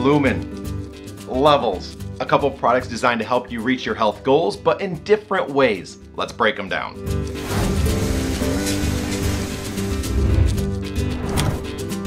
Lumen, Levels, a couple products designed to help you reach your health goals, but in different ways. Let's break them down.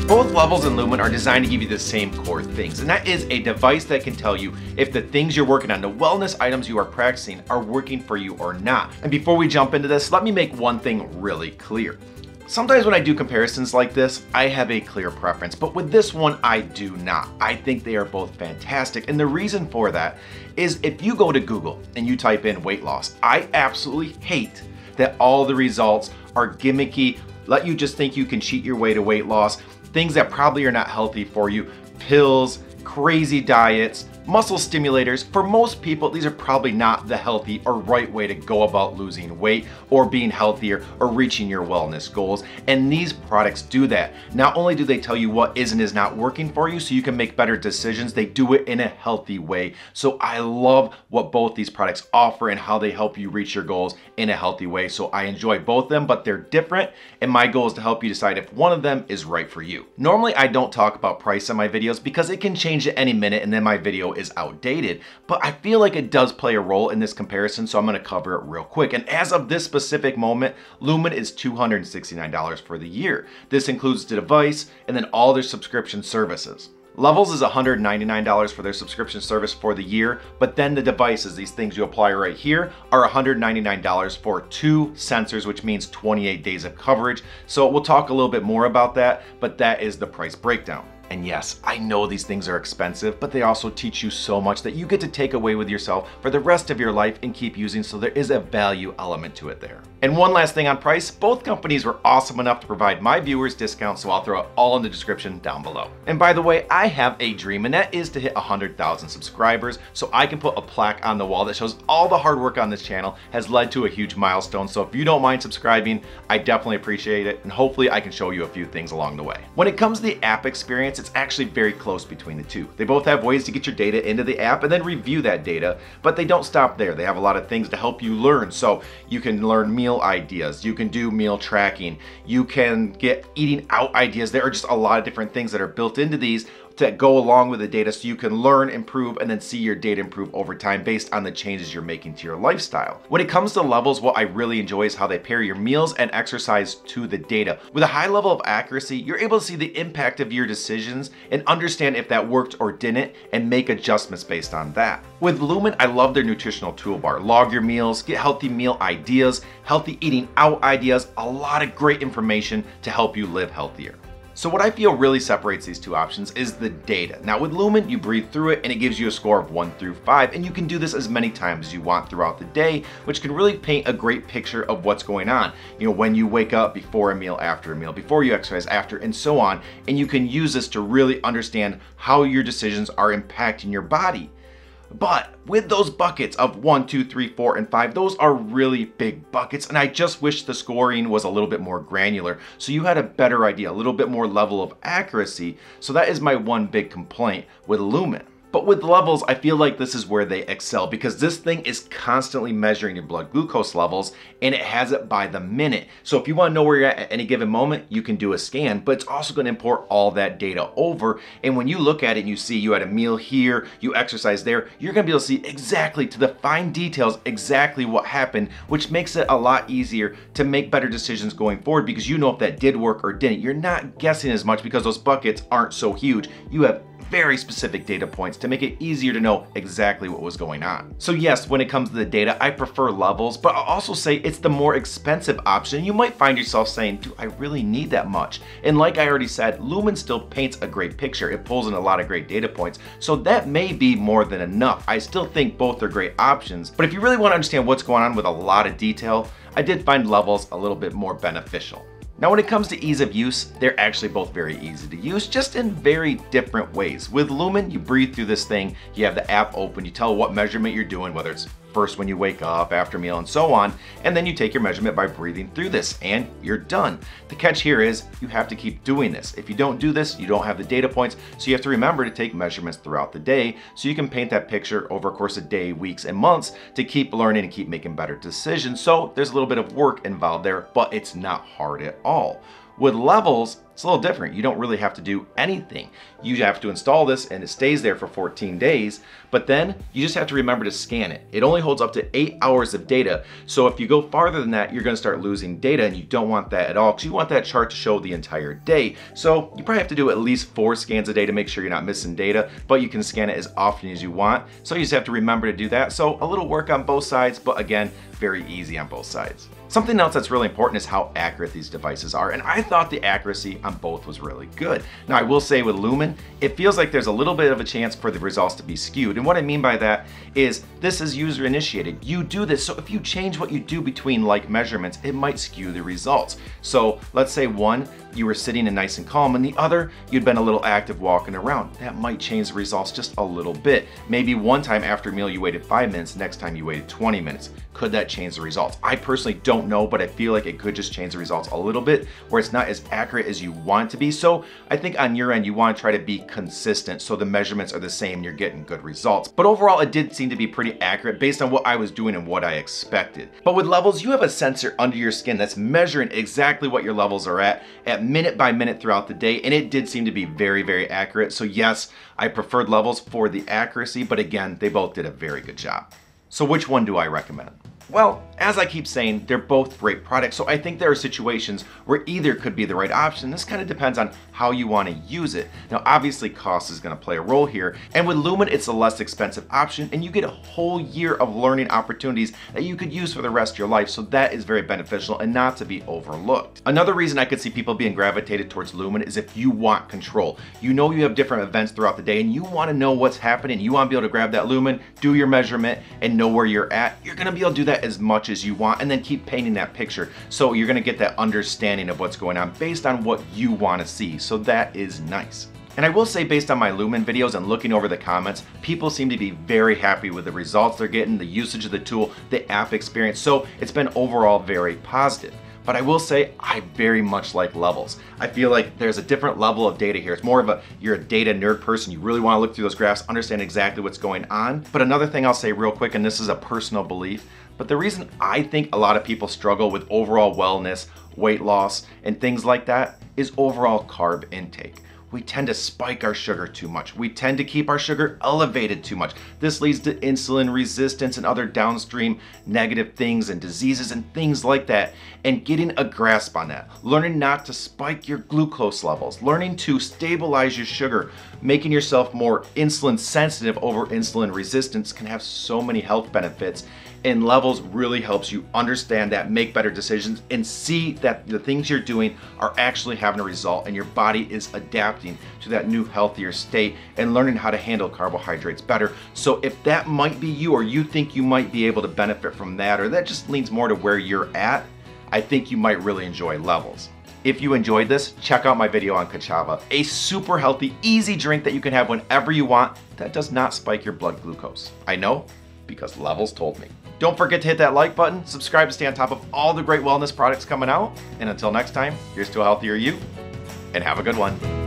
Both Levels and Lumen are designed to give you the same core things, and that is a device that can tell you if the things you're working on, the wellness items you are practicing, are working for you or not. And before we jump into this, let me make one thing really clear. Sometimes when I do comparisons like this, I have a clear preference, but with this one, I do not. I think they are both fantastic, and the reason for that is if you go to Google and you type in weight loss, I absolutely hate that all the results are gimmicky, let you just think you can cheat your way to weight loss, things that probably are not healthy for you, pills, crazy diets, Muscle stimulators, for most people, these are probably not the healthy or right way to go about losing weight or being healthier or reaching your wellness goals. And these products do that. Not only do they tell you what is and is not working for you so you can make better decisions, they do it in a healthy way. So I love what both these products offer and how they help you reach your goals in a healthy way. So I enjoy both of them, but they're different. And my goal is to help you decide if one of them is right for you. Normally, I don't talk about price on my videos because it can change at any minute and then my video is outdated, but I feel like it does play a role in this comparison, so I'm gonna cover it real quick. And as of this specific moment, Lumen is $269 for the year. This includes the device and then all their subscription services. Levels is $199 for their subscription service for the year, but then the devices, these things you apply right here, are $199 for two sensors, which means 28 days of coverage. So we'll talk a little bit more about that, but that is the price breakdown. And yes, I know these things are expensive, but they also teach you so much that you get to take away with yourself for the rest of your life and keep using, so there is a value element to it there. And one last thing on price, both companies were awesome enough to provide my viewers discounts, so I'll throw it all in the description down below. And by the way, I have a dream, and that is to hit 100,000 subscribers, so I can put a plaque on the wall that shows all the hard work on this channel has led to a huge milestone. So if you don't mind subscribing, I definitely appreciate it, and hopefully I can show you a few things along the way. When it comes to the app experience, it's actually very close between the two. They both have ways to get your data into the app and then review that data, but they don't stop there. They have a lot of things to help you learn. So you can learn meal ideas, you can do meal tracking, you can get eating out ideas. There are just a lot of different things that are built into these to go along with the data so you can learn, improve, and then see your data improve over time based on the changes you're making to your lifestyle. When it comes to levels, what I really enjoy is how they pair your meals and exercise to the data. With a high level of accuracy, you're able to see the impact of your decisions and understand if that worked or didn't and make adjustments based on that. With Lumen, I love their nutritional toolbar. Log your meals, get healthy meal ideas, healthy eating out ideas, a lot of great information to help you live healthier. So what I feel really separates these two options is the data. Now with Lumen, you breathe through it and it gives you a score of one through five, and you can do this as many times as you want throughout the day, which can really paint a great picture of what's going on. You know, when you wake up, before a meal, after a meal, before you exercise, after, and so on. And you can use this to really understand how your decisions are impacting your body. But with those buckets of one, two, three, four, and five, those are really big buckets. And I just wish the scoring was a little bit more granular. So you had a better idea, a little bit more level of accuracy. So that is my one big complaint with Lumen. But with levels, I feel like this is where they excel because this thing is constantly measuring your blood glucose levels and it has it by the minute. So if you want to know where you're at at any given moment, you can do a scan, but it's also going to import all that data over. And when you look at it and you see you had a meal here, you exercise there, you're going to be able to see exactly to the fine details exactly what happened, which makes it a lot easier to make better decisions going forward because you know if that did work or didn't. You're not guessing as much because those buckets aren't so huge. You have very specific data points to make it easier to know exactly what was going on. So yes, when it comes to the data, I prefer levels, but I'll also say it's the more expensive option. You might find yourself saying, do I really need that much? And like I already said, Lumen still paints a great picture. It pulls in a lot of great data points. So that may be more than enough. I still think both are great options, but if you really want to understand what's going on with a lot of detail, I did find levels a little bit more beneficial. Now when it comes to ease of use, they're actually both very easy to use, just in very different ways. With Lumen, you breathe through this thing, you have the app open, you tell what measurement you're doing, whether it's first when you wake up, after meal, and so on. And then you take your measurement by breathing through this and you're done. The catch here is you have to keep doing this. If you don't do this, you don't have the data points. So you have to remember to take measurements throughout the day so you can paint that picture over a course of day, weeks, and months to keep learning and keep making better decisions. So there's a little bit of work involved there, but it's not hard at all. With levels, it's a little different. You don't really have to do anything. You have to install this and it stays there for 14 days, but then you just have to remember to scan it. It only holds up to eight hours of data. So if you go farther than that, you're gonna start losing data and you don't want that at all because you want that chart to show the entire day. So you probably have to do at least four scans a day to make sure you're not missing data, but you can scan it as often as you want. So you just have to remember to do that. So a little work on both sides, but again, very easy on both sides. Something else that's really important is how accurate these devices are, and I thought the accuracy on both was really good. Now I will say with Lumen, it feels like there's a little bit of a chance for the results to be skewed, and what I mean by that is this is user initiated. You do this, so if you change what you do between like measurements, it might skew the results. So let's say one, you were sitting and nice and calm, and the other, you'd been a little active walking around. That might change the results just a little bit. Maybe one time after a meal you waited five minutes, next time you waited 20 minutes. Could that change the results? I personally don't know, but I feel like it could just change the results a little bit where it's not as accurate as you want to be. So I think on your end, you want to try to be consistent so the measurements are the same you're getting good results. But overall, it did seem to be pretty accurate based on what I was doing and what I expected. But with levels, you have a sensor under your skin that's measuring exactly what your levels are at at minute by minute throughout the day. And it did seem to be very, very accurate. So yes, I preferred levels for the accuracy, but again, they both did a very good job. So which one do I recommend? Well, as I keep saying, they're both great products, so I think there are situations where either could be the right option. This kind of depends on how you want to use it. Now, obviously, cost is going to play a role here, and with Lumen, it's a less expensive option, and you get a whole year of learning opportunities that you could use for the rest of your life, so that is very beneficial and not to be overlooked. Another reason I could see people being gravitated towards Lumen is if you want control. You know you have different events throughout the day, and you want to know what's happening. You want to be able to grab that Lumen, do your measurement, and know where you're at. You're going to be able to do that as much as you want and then keep painting that picture. So you're gonna get that understanding of what's going on based on what you wanna see. So that is nice. And I will say based on my Lumen videos and looking over the comments, people seem to be very happy with the results they're getting, the usage of the tool, the app experience. So it's been overall very positive. But I will say I very much like levels. I feel like there's a different level of data here. It's more of a, you're a data nerd person. You really wanna look through those graphs, understand exactly what's going on. But another thing I'll say real quick, and this is a personal belief, but the reason I think a lot of people struggle with overall wellness, weight loss, and things like that is overall carb intake we tend to spike our sugar too much. We tend to keep our sugar elevated too much. This leads to insulin resistance and other downstream negative things and diseases and things like that. And getting a grasp on that, learning not to spike your glucose levels, learning to stabilize your sugar, making yourself more insulin sensitive over insulin resistance can have so many health benefits and levels really helps you understand that, make better decisions, and see that the things you're doing are actually having a result and your body is adapting to that new healthier state and learning how to handle carbohydrates better. So if that might be you or you think you might be able to benefit from that or that just leans more to where you're at, I think you might really enjoy levels. If you enjoyed this, check out my video on Ka'Chava, a super healthy, easy drink that you can have whenever you want that does not spike your blood glucose. I know because Levels told me. Don't forget to hit that like button, subscribe to stay on top of all the great wellness products coming out, and until next time, here's to a healthier you, and have a good one.